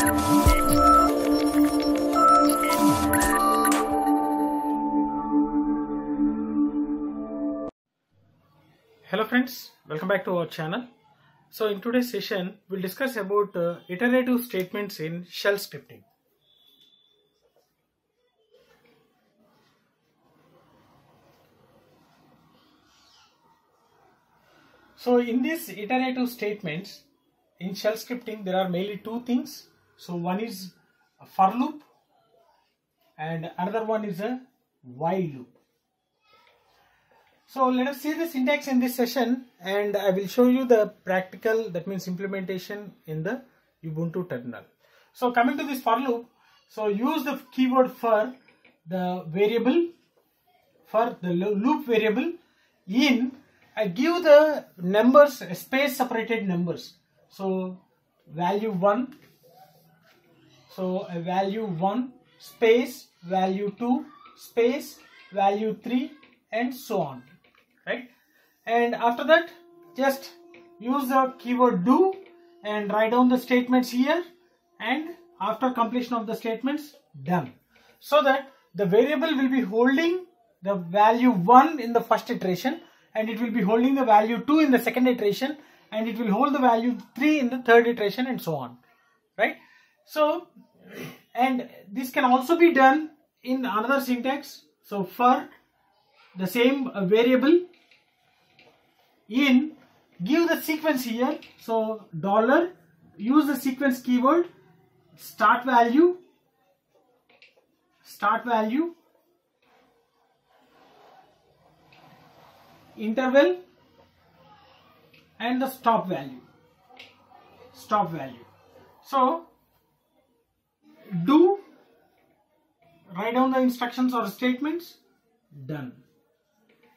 Hello friends, welcome back to our channel. So in today's session, we'll discuss about uh, iterative statements in shell scripting. So in these iterative statements in shell scripting, there are mainly two things. So one is a for loop and another one is a while loop. So let us see the syntax in this session and I will show you the practical that means implementation in the Ubuntu terminal. So coming to this for loop, so use the keyword for the variable for the loop variable in I give the numbers space separated numbers. So value 1 so a value 1 space value 2 space value 3 and so on. Right? And after that just use the keyword do and write down the statements here. And after completion of the statements done. So that the variable will be holding the value 1 in the first iteration and it will be holding the value 2 in the second iteration and it will hold the value 3 in the third iteration and so on. Right? So and this can also be done in another syntax. So for the same variable in give the sequence here. So dollar use the sequence keyword start value start value interval and the stop value stop value. So do write down the instructions or statements. Done.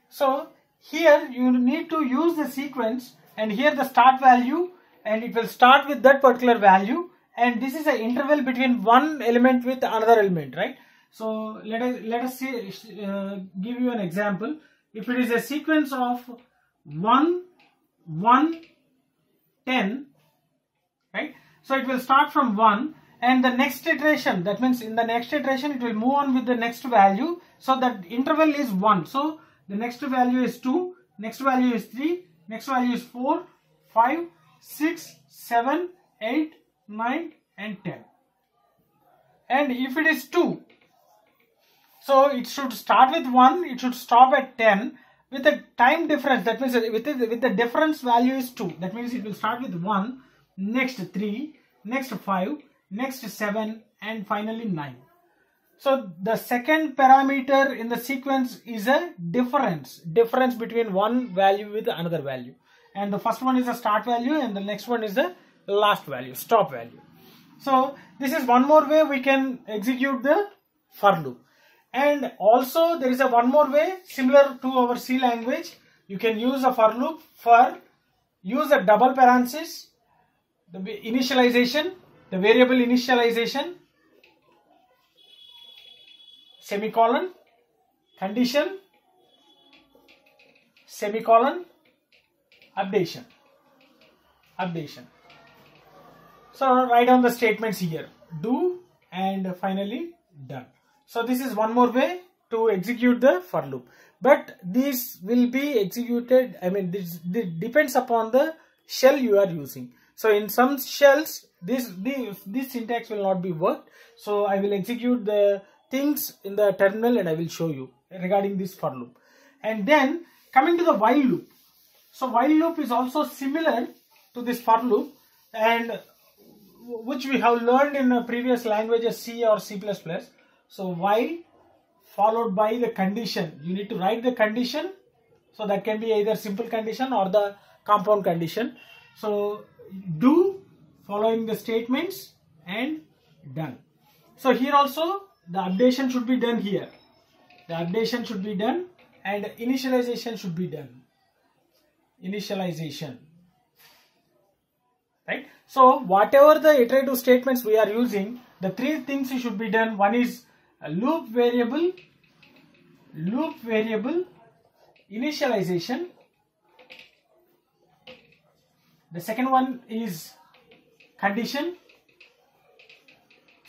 So here you need to use the sequence and here the start value and it will start with that particular value and this is an interval between one element with another element right? So let us let us see uh, give you an example. If it is a sequence of 1 1 10 right? So it will start from 1 and the next iteration that means in the next iteration it will move on with the next value. So that interval is 1 so the next value is 2 next value is 3 next value is 4 5 6 7 8 9 and 10 and if it is 2 so it should start with 1 it should stop at 10 with a time difference that means with the, with the difference value is 2 that means it will start with 1 next 3 next 5 next 7 and finally 9 so the second parameter in the sequence is a difference, difference between one value with another value. And the first one is the start value and the next one is the last value, stop value. So this is one more way we can execute the for loop. And also there is a one more way similar to our C language. You can use a for loop for use a double parenthesis, the initialization, the variable initialization semicolon condition semicolon updation. Updation. So write down the statements here. Do and finally done. So this is one more way to execute the for loop. But this will be executed i mean this, this depends upon the shell you are using. So in some shells this, this this syntax will not be worked so i will execute the things in the terminal and I will show you regarding this for loop. And then coming to the while loop. So while loop is also similar to this for loop and which we have learned in previous languages C or C++. So while followed by the condition. You need to write the condition. So that can be either simple condition or the compound condition. So do following the statements and done. So here also the updation should be done here. The updation should be done and initialization should be done. Initialization. Right? So whatever the iterative statements we are using the three things should be done. One is a loop variable loop variable initialization. The second one is condition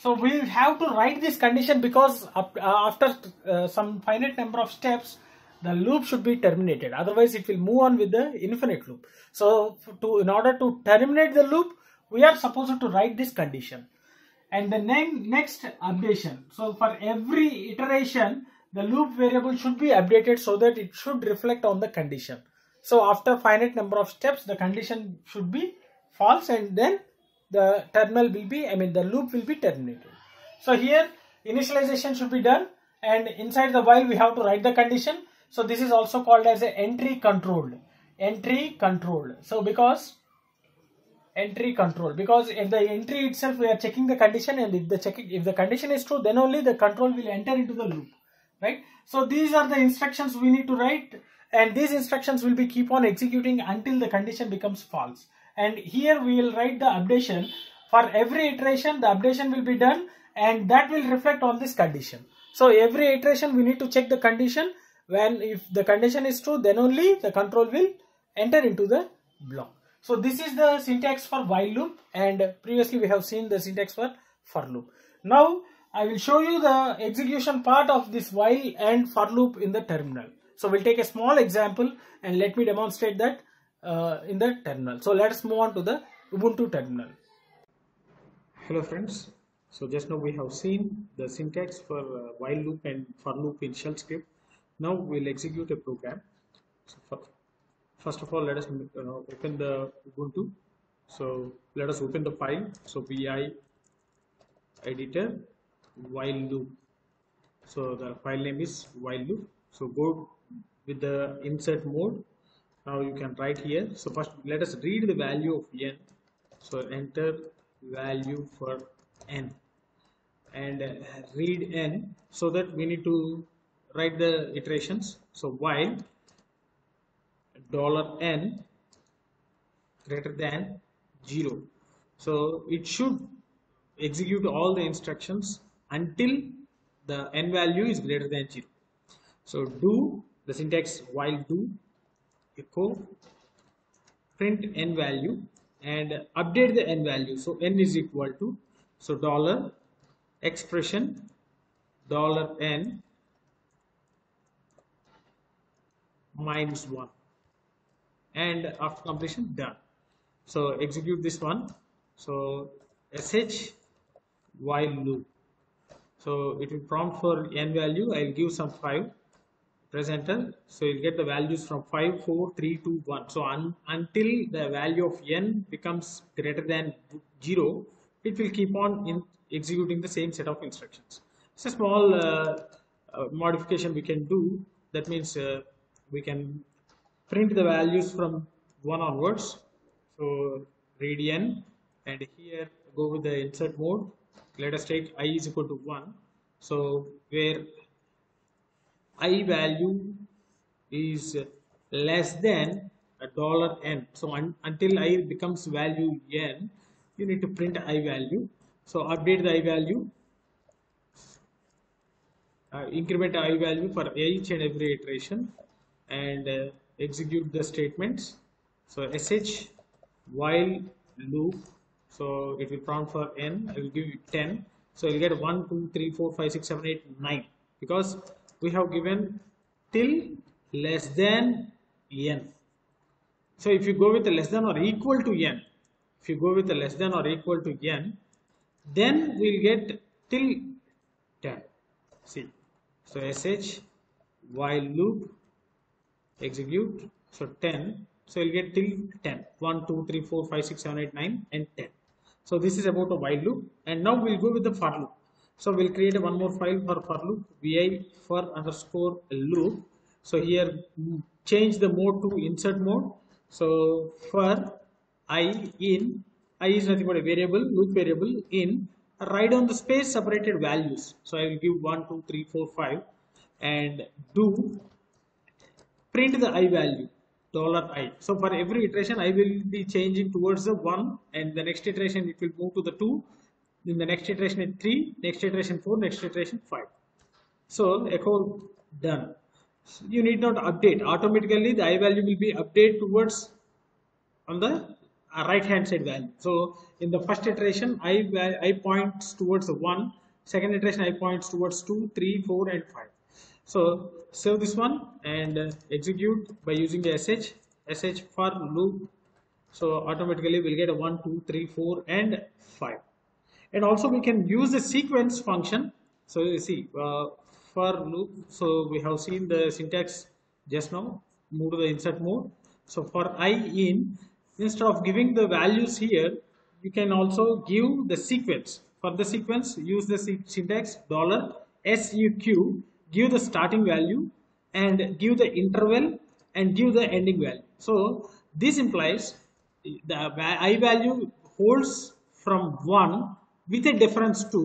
So we have to write this condition because uh, after uh, some finite number of steps, the loop should be terminated. Otherwise, it will move on with the infinite loop. So to in order to terminate the loop, we are supposed to write this condition. And the ne next updation. So for every iteration, the loop variable should be updated so that it should reflect on the condition. So after finite number of steps, the condition should be false and then the terminal will be, I mean the loop will be terminated. So here initialization should be done and inside the while we have to write the condition. So this is also called as a entry controlled. Entry controlled. So because entry control because if the entry itself we are checking the condition and if the checking if the condition is true then only the control will enter into the loop right so these are the instructions we need to write and these instructions will be keep on executing until the condition becomes false and here we will write the updation. For every iteration the updation will be done and that will reflect on this condition. So every iteration we need to check the condition. When if the condition is true then only the control will enter into the block. So this is the syntax for while loop and previously we have seen the syntax for for loop. Now i will show you the execution part of this while and for loop in the terminal. So we'll take a small example and let me demonstrate that uh, in the terminal. So let us move on to the Ubuntu terminal. Hello friends. So just now we have seen the syntax for uh, while loop and for loop in shell script. Now we'll execute a program. So for, first of all, let us uh, open the Ubuntu. So let us open the file. So vi editor while loop. So the file name is while loop. So go with the insert mode now you can write here. So first let us read the value of n. So enter value for n. And uh, read n so that we need to write the iterations. So while dollar n greater than 0 so it should execute all the instructions until the n value is greater than 0 so do the syntax while do echo print n value and update the n value. So n is equal to so dollar expression dollar n minus 1 and after completion done. So execute this one. So sh while loop. So it will prompt for n value. I'll give some 5 press enter so you'll get the values from 5 4 3 2 1 so un until the value of n becomes greater than 0 it will keep on in executing the same set of instructions. It's a small uh, uh, modification we can do. That means uh, we can print the values from 1 onwards. So read n and here go with the insert mode. Let us take i is equal to 1 so where i value is less than a dollar n. So un until i becomes value n you need to print i value. So update the i value. Uh, increment i value for each and every iteration and uh, execute the statements. So sh while loop. So it will prompt for n. I will give you 10 so you'll get 1 2 3 4 5 6 7 8 9 because we have given till less than n. So if you go with less than or equal to n if you go with less than or equal to n then we'll get till 10 see? So sh while loop execute so 10 so you'll get till 10 1 2 3 4 5 6 7 8 9 and 10 so this is about a while loop. And now we'll go with the for loop so we'll create one more file for for loop vi for underscore loop. So here mm, change the mode to insert mode. So for i in i is nothing but a variable loop variable in write down the space separated values. So i will give 1 2 3 4 5 and do print the i value dollar i. So for every iteration i will be changing towards the 1 and the next iteration it will move to the 2 in the next iteration 3 next iteration 4 next iteration 5 so echo done so you need not update automatically the i value will be update towards on the uh, right hand side value. So in the first iteration, I, I points towards the 1, second iteration I points towards 2, 3, 4 and 5. So save this one and uh, execute by using the sh, sh for loop. So automatically we'll get a 1, 2, 3, 4 and 5. And also we can use the sequence function. So you see uh, for loop, so we have seen the syntax just now, move to the insert mode. So for i in, instead of giving the values here you can also give the sequence for the sequence use the syntax dollar seq give the starting value and give the interval and give the ending value so this implies the i value holds from 1 with a difference to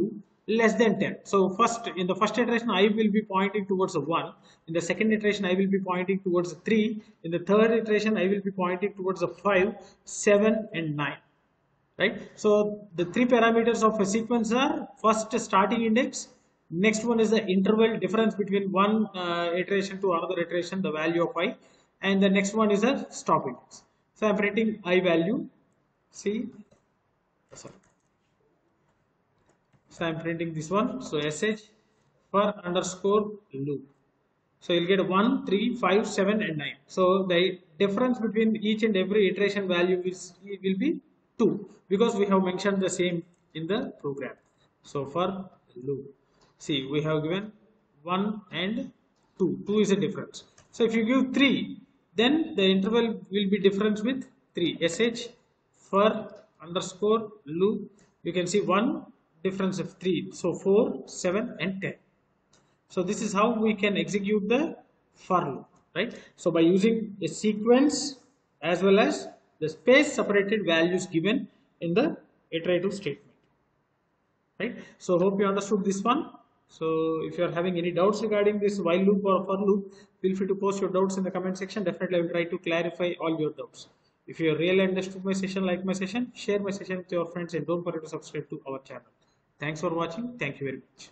less than 10 so first in the first iteration i will be pointing towards a 1 in the second iteration i will be pointing towards a 3 in the third iteration i will be pointing towards a 5 7 and 9 right? So the three parameters of a sequence are first starting index. Next one is the interval difference between one uh, iteration to another iteration the value of i. And the next one is a stop index. So i'm printing i value. See? Sorry so i'm printing this one. So sh for underscore loop. So you'll get 1 3 5 7 and 9 so the difference between each and every iteration value is will be 2 because we have mentioned the same in the program. So for loop. See we have given 1 and 2 2 is a difference. So if you give 3 then the interval will be difference with 3 sh for underscore loop. You can see 1 difference of 3 so 4 7 and 10 so this is how we can execute the for loop right? So by using a sequence as well as the space separated values given in the iterative statement right? So hope you understood this one. So if you are having any doubts regarding this while loop or for loop feel free to post your doubts in the comment section. Definitely i will try to clarify all your doubts. If you really understood my session like my session share my session with your friends and don't forget to subscribe to our channel thanks for watching. Thank you very much